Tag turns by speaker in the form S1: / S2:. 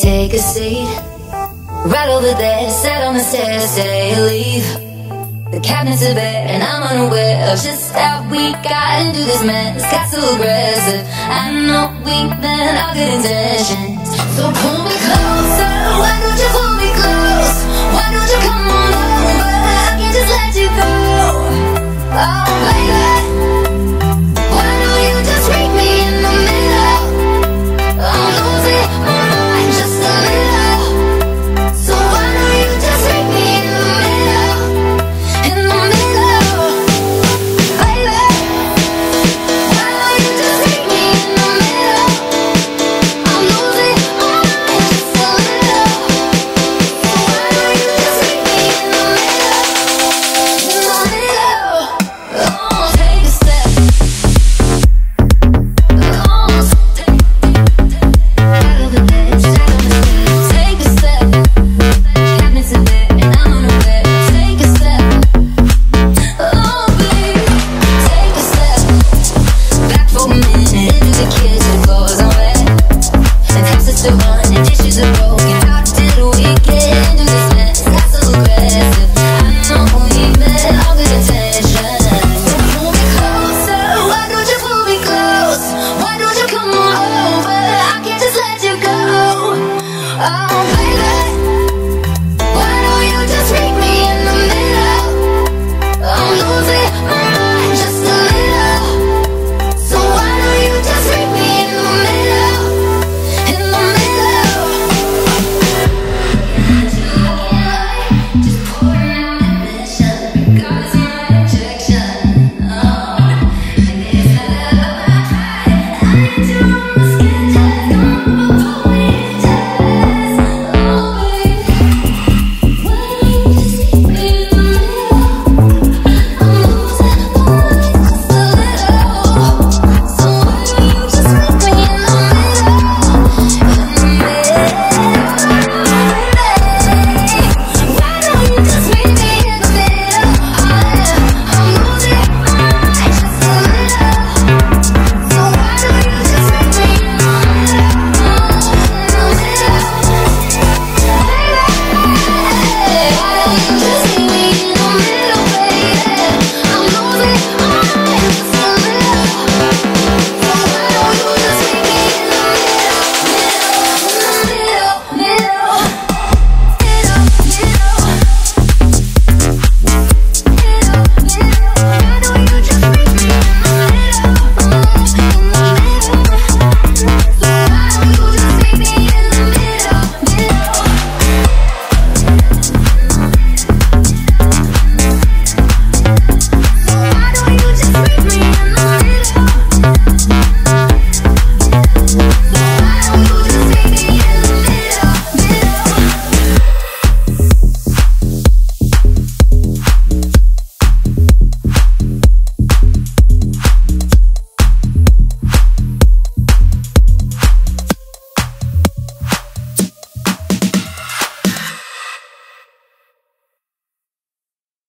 S1: take a seat. Right over there, sat on the stairs, say leave. The cabinets are bare, and I'm unaware of just how we got into this mess. Got so aggressive. I know we meant our good intentions. So pull me closer. Why don't you